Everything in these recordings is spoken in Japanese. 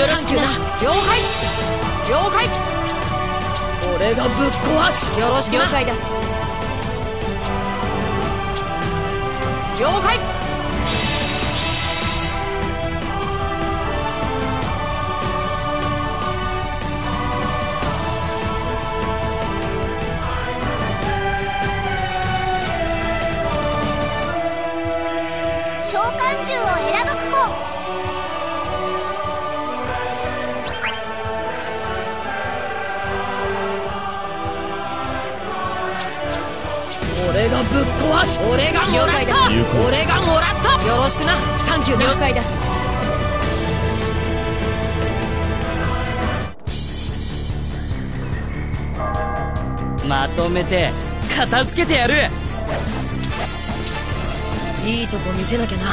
よろしくな。了解。了解。俺がぶっ壊す。よろしくな。了解だ。了解。召喚獣を選ぶクポ壊す俺がもらった俺がもらったよろしくな。サンキューな。了解だ。まとめて片付けてやる。いいとこ見せなきゃな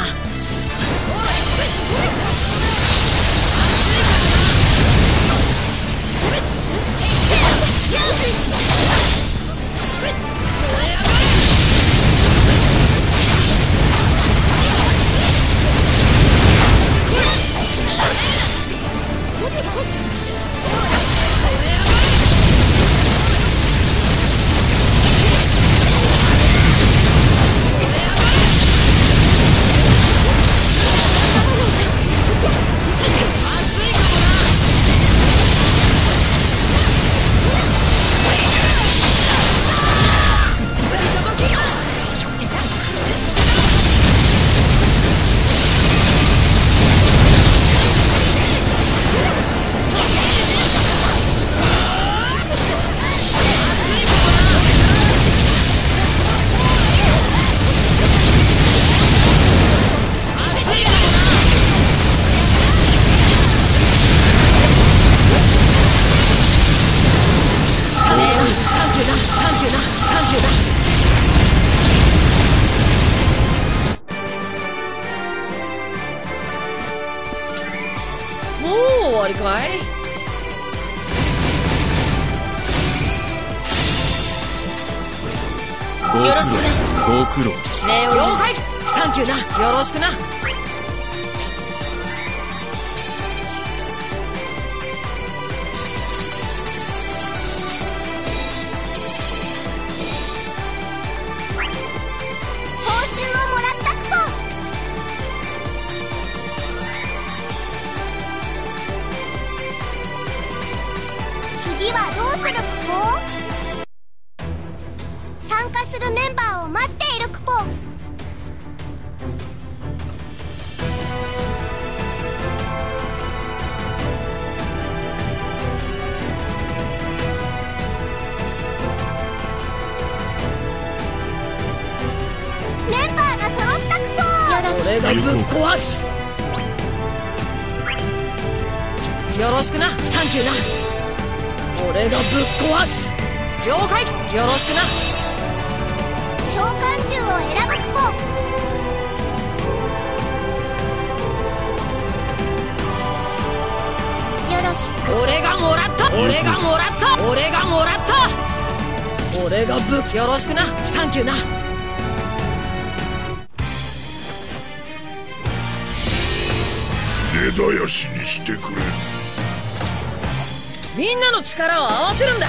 よろしくなす。よろしくな。サンキューな。俺がぶっ壊す。了解。よろしくな。召喚獣を選ぶしく。俺がもらった。俺がもらった。俺がもらった。俺がぶっ。よろしくな。サンキューな。やしにしてくれ。みんなの力を合わせるんだ。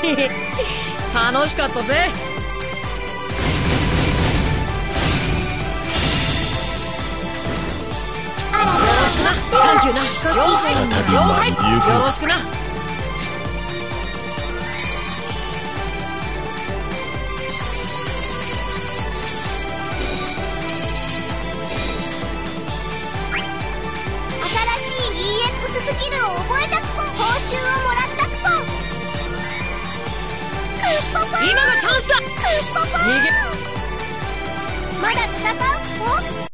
楽しかったぜ。よろしくな。サンキューな。よろしくな。まだ戦うお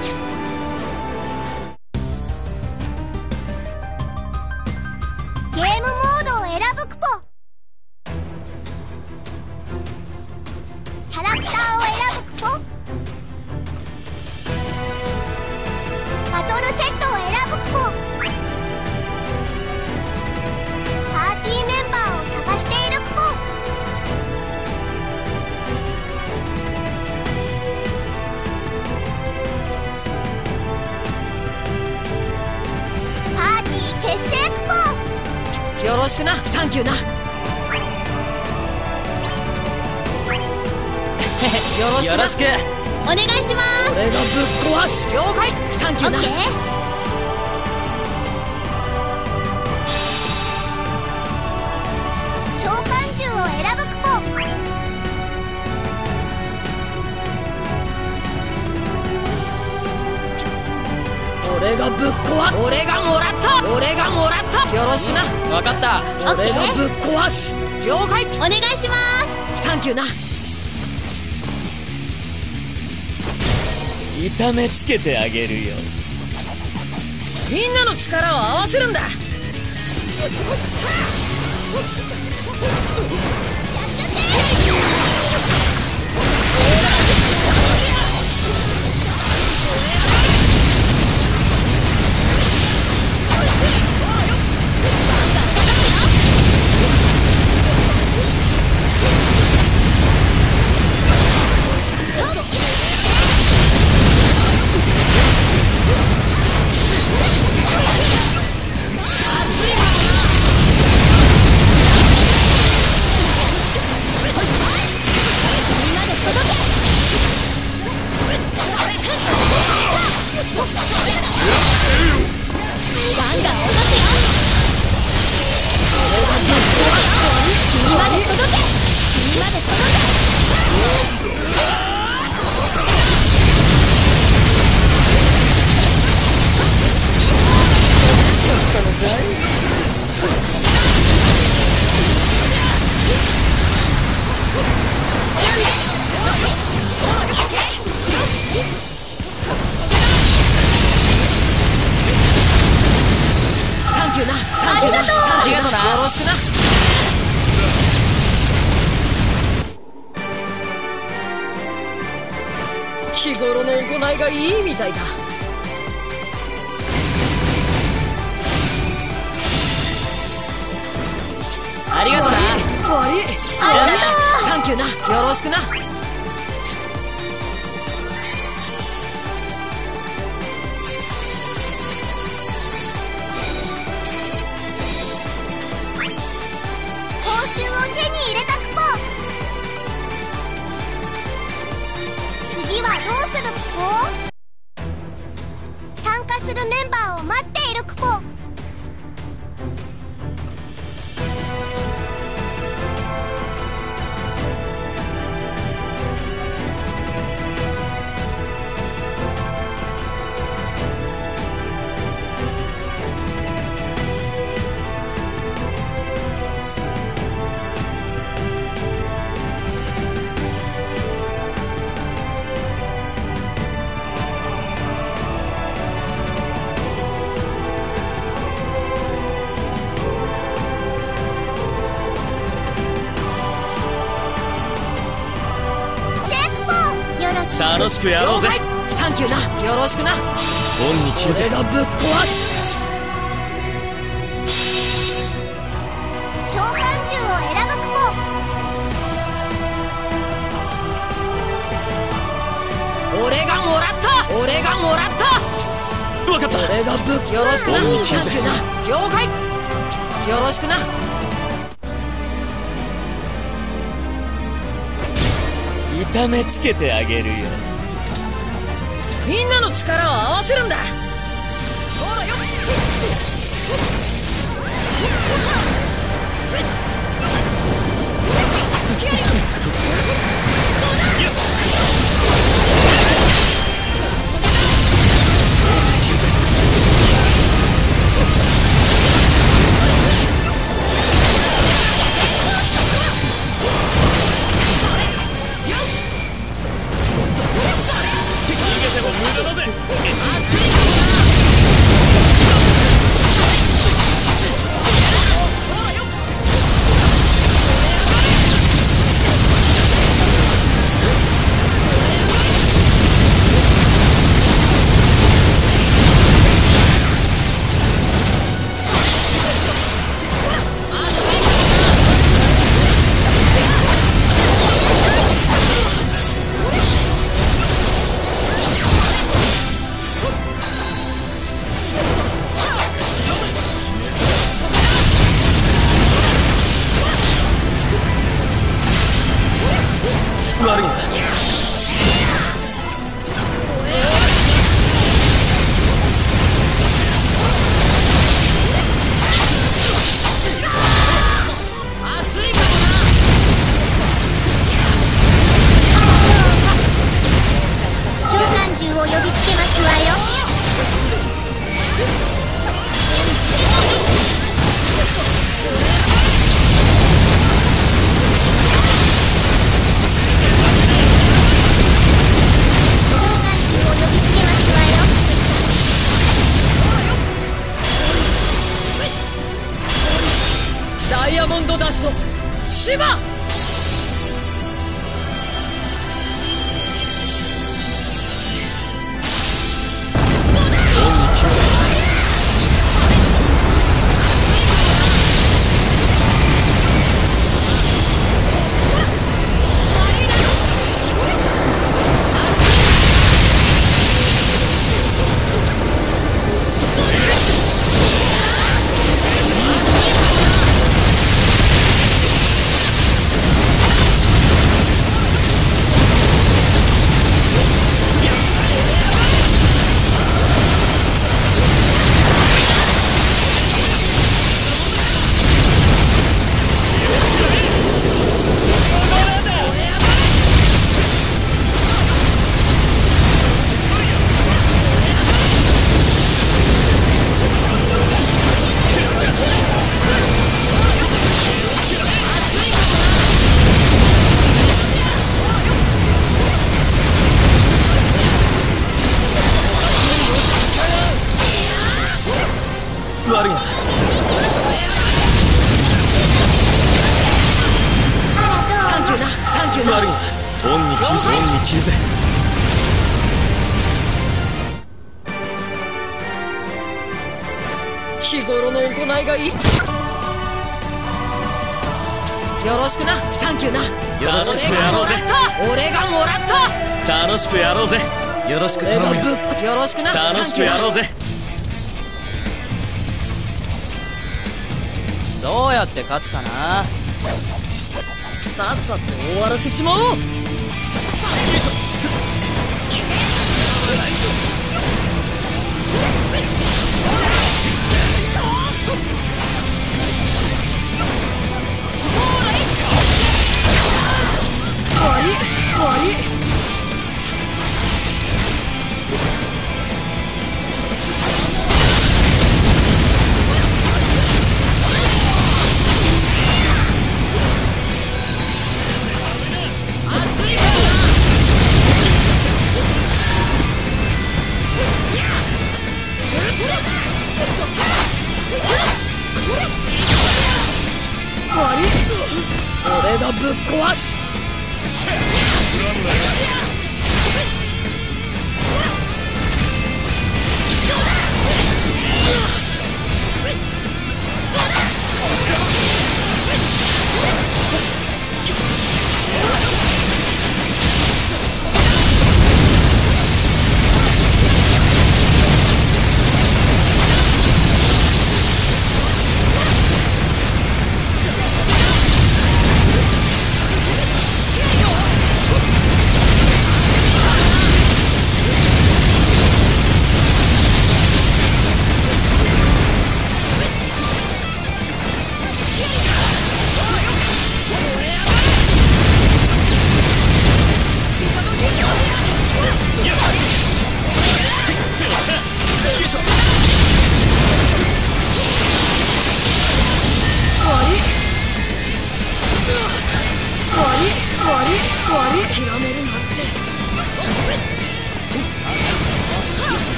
Thanks. けてあげるよ。みんなの力を合わせるんだ。次はどう？楽しくやろうぜ。サンキューな。よろしくな。恩に着るぜ俺がぶっ壊す召喚獣を選ぶクポ俺がもらった。俺がもらった。分かった。俺がぶっよろしくな。サンキューな。了解。よろしくな。痛めつけてあげるよみんなの力を合わせるんだ。ダイヤモンドダストシバ級な。よろしくやろうぜ。俺がもらった楽しくやろうぜ。よろしく頼むよ。ろしくな。楽しくやろうぜ。どうやって勝つかな。さっさと終わらせちまおう。俺がぶっ壊す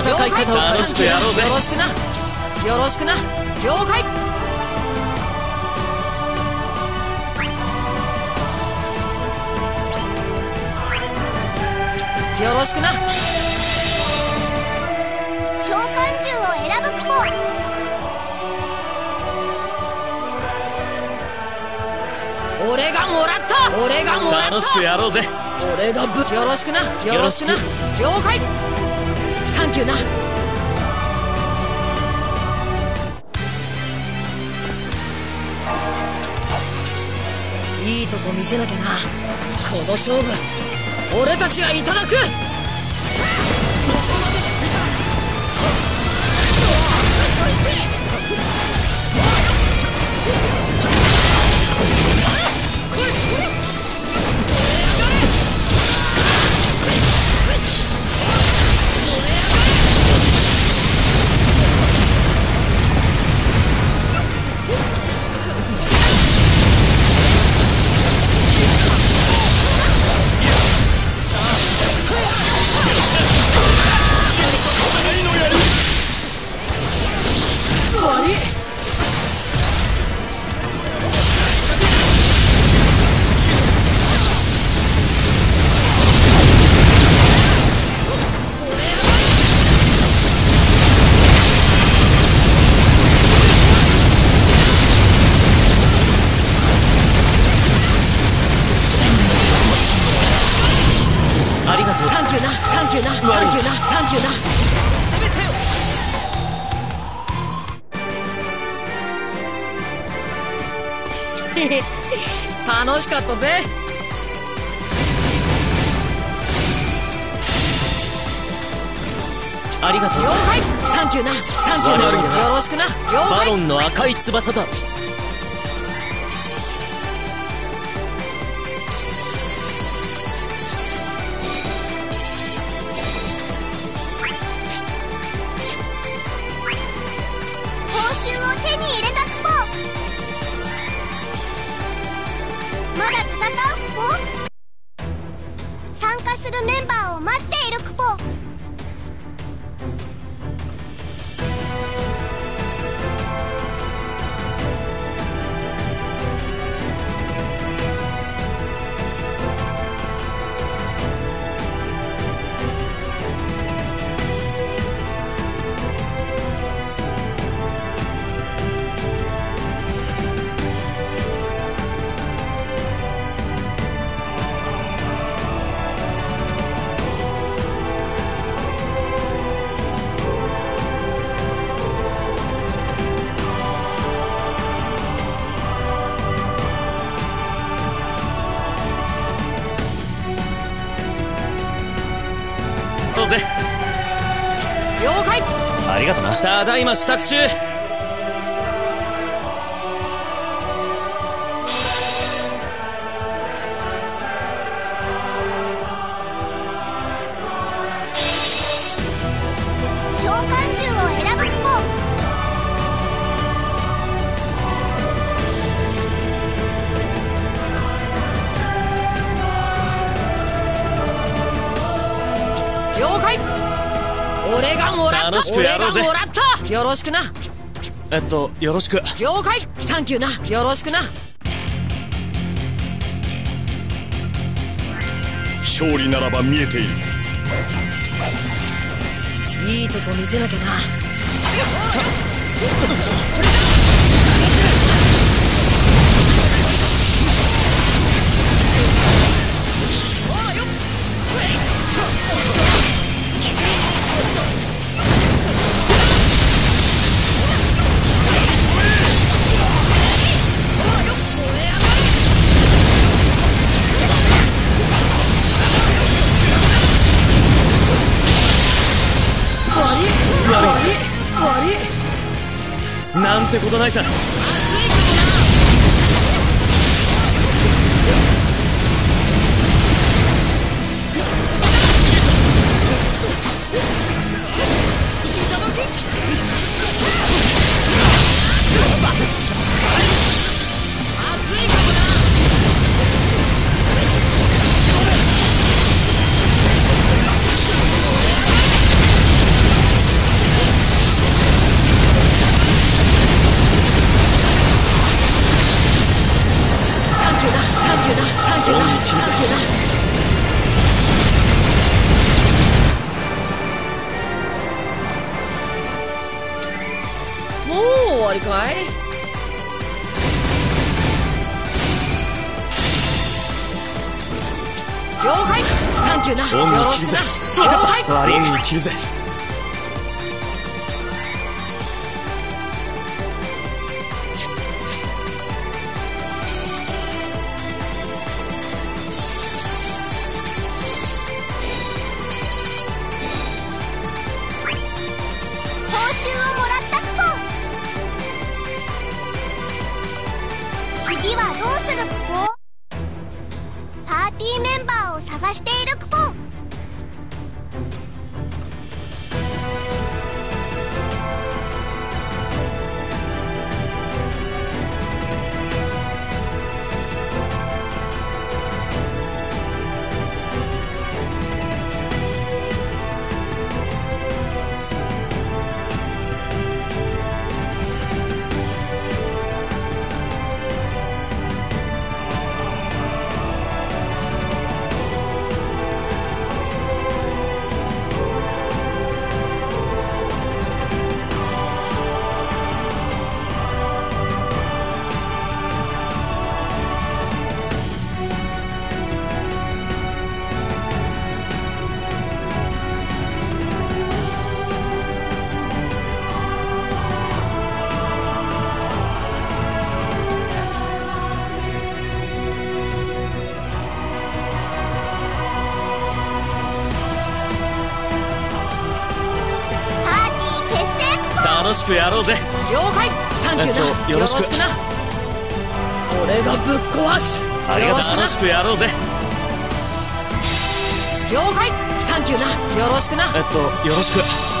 戦い方を楽しくやろうぜ。よろしくな。よろしくな。了解。よろしくな。召喚獣を選ぶクポ俺がもらった。俺がもらった。楽しくやろうぜ。俺がぶよろしくな。よろしくな。よ了解サンキューな。いいとこ見せなきゃな。この勝負俺たちがいただく。ューなサンキューなサンキューな楽しかったぜ。ありがとう。了解。サンキューなサンキューななよろしくな。バロンの赤い翼。だぜ。了解。ありがとな。ただいま支度中楽しく。俺やろうぜがもらった。よろしくな。えっとよろしく。了解。サンキューな。よろしくな。勝利ならば見えている。いいとこ見せなきゃなってことないさ。切るぜ。くやろうぜ。了解。サンキューな、えっとよろしく。な。俺がぶっ壊す。ありがとう。よろしくやろうぜ。了解。サンキューな。よろしくな。えっとよろしく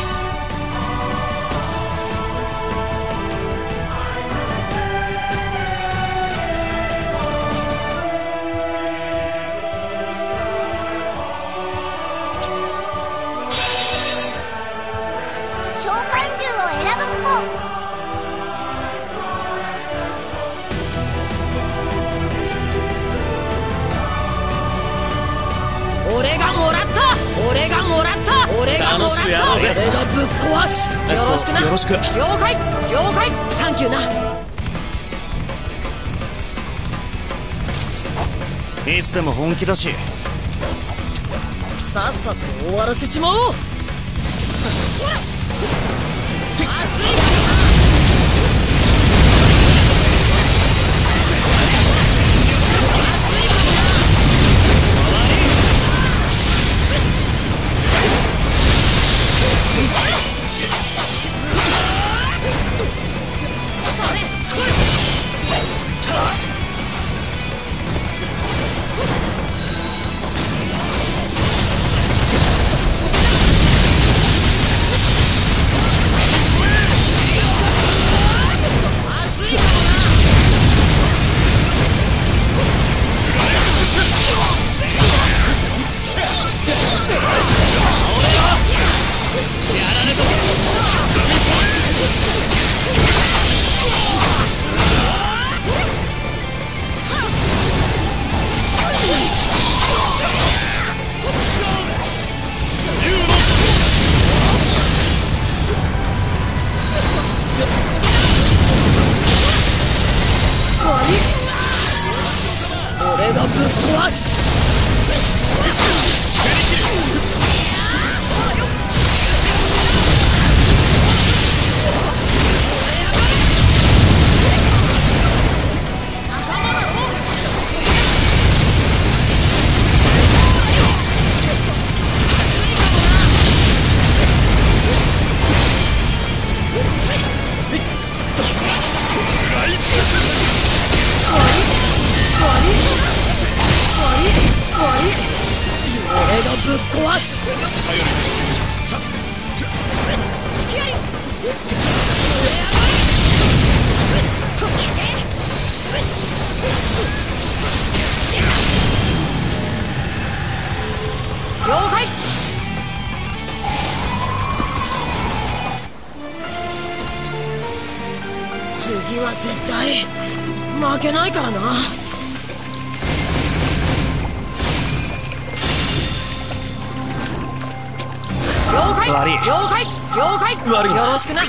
よろしく。了解。了解。サンキューな。いつでも本気だし。さっさと終わらせちまおう。俺次は絶対負けないからな。悪いよろしくな。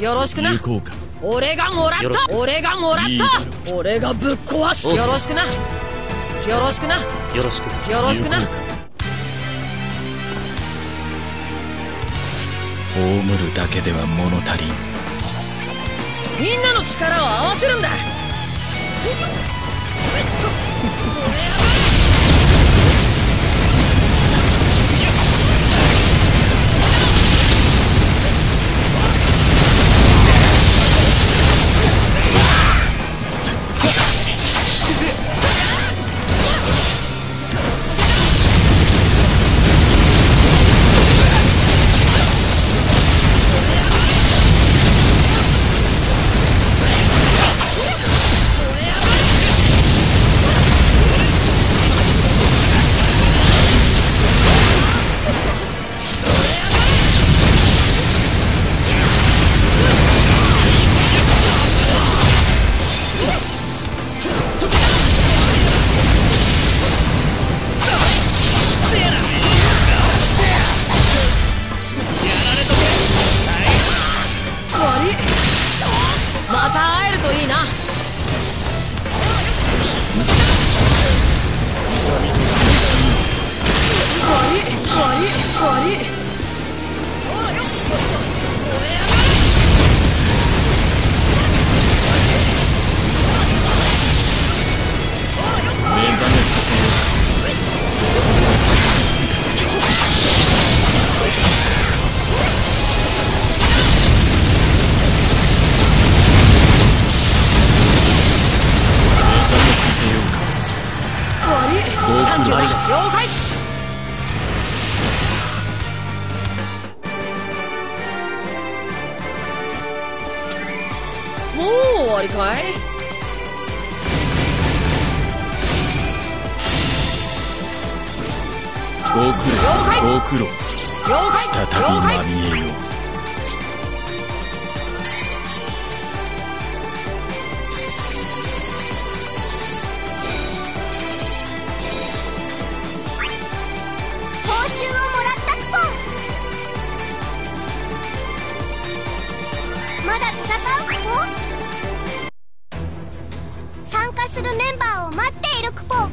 よろしくな。行こうか。俺がもらった。俺がもらった。俺がぶっ壊す。およろしくな。よろしくな。よろしく。よろしくな。葬るだけでは物足りん。みんなの力を合わせるんだまだ戦うクポ参加するメンバーを待っているクポパ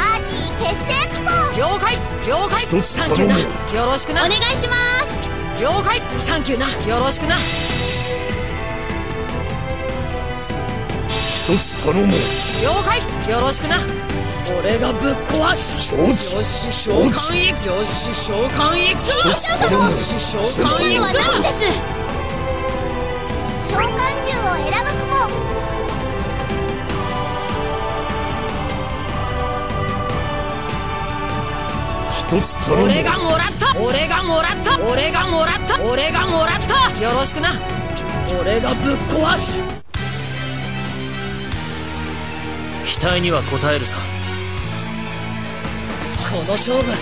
ーティー結成クポ了解。了解。サンキューな。よろしくな。お願いします。了解。サンキューな。よろしくな。一つ頼もう了解。よろしくな俺がぶっ壊す承知よし召喚行くよし召喚行くぞ一つ頼むよし召喚行くぞです召喚獣を選ぶクポ一つ頼もう俺がもらった俺がもらった俺がもらった俺がもらったよろしくな俺がぶっ壊す期待には応えるさこの勝負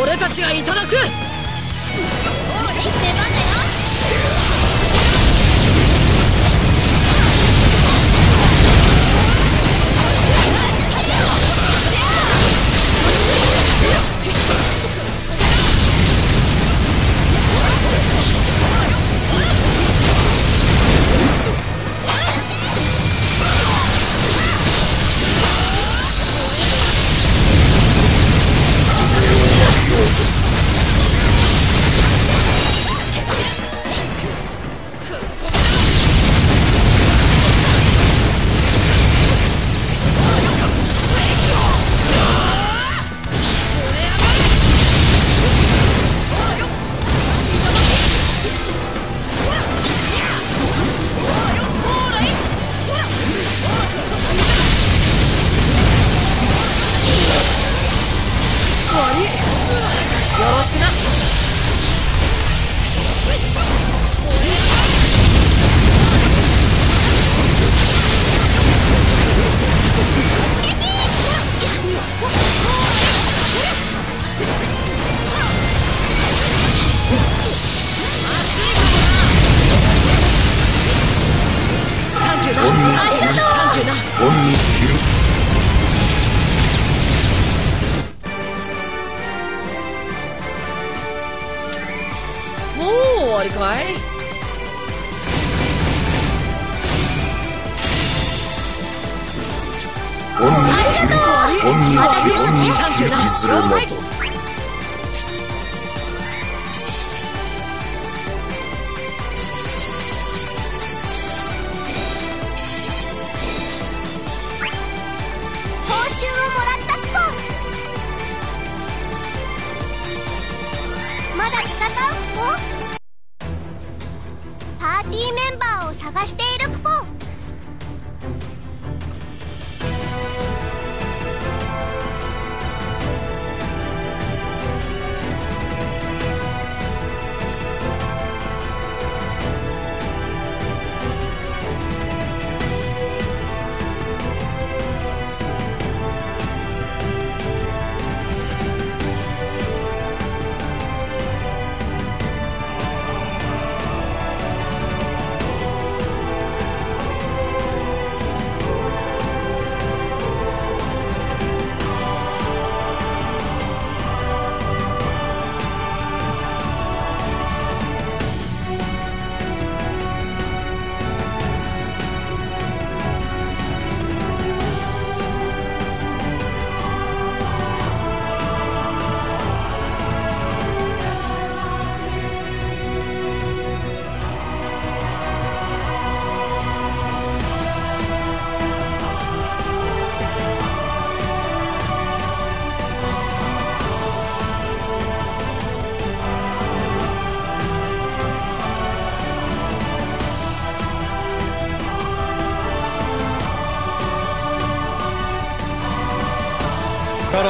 俺たちがいただく。出番だよ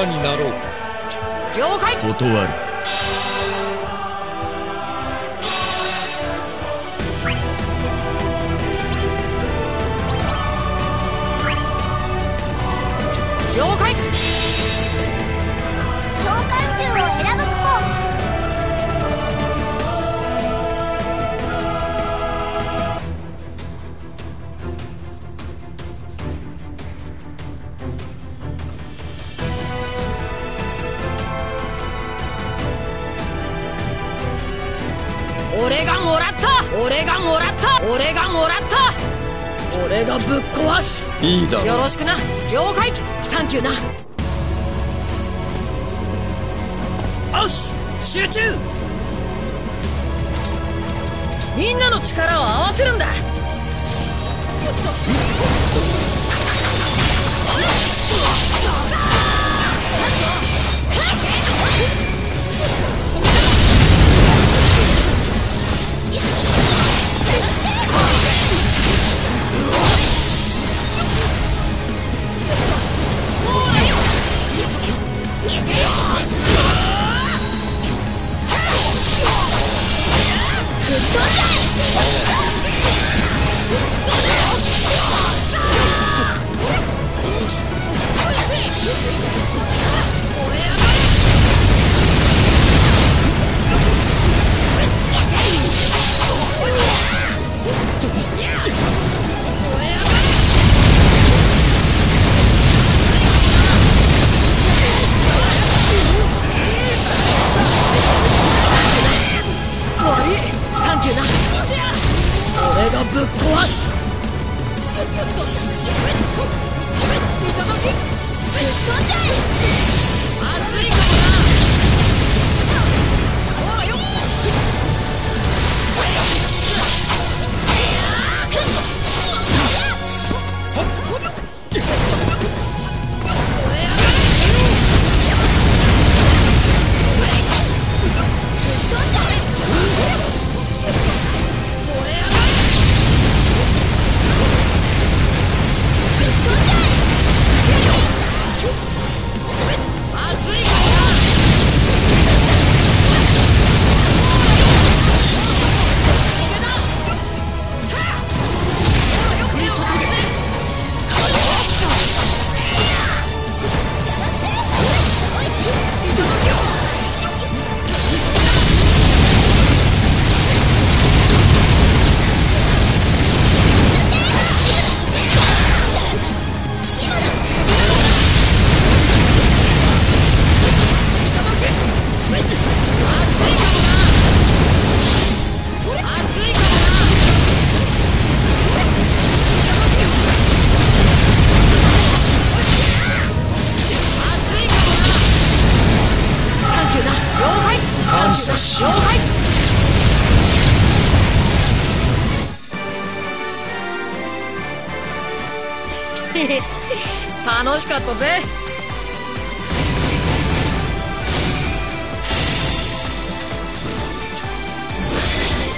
になろう了解断る。了解。はぶっ壊す。いいだろ。よろしくな。了解。サンキューな。よし集中。みんなの力を合わせるんだ。us? 楽しかったぜ。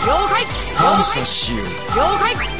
了解。感謝しよう。了解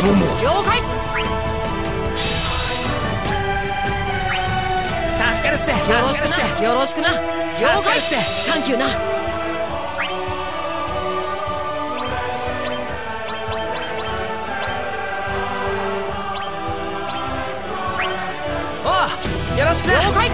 ろしくな一つ頼むわ了解。助かるっすよろしくな。よろしくな。了解るっすサンキューな。おうよろしくな。了解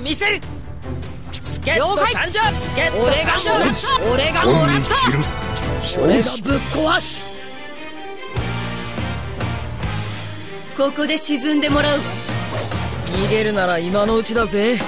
見せる。助っ人了解。参上助っ人俺が参上俺がもらった。俺がぶっ壊すここで沈んでもらう。わ逃げるなら今のうちだぜ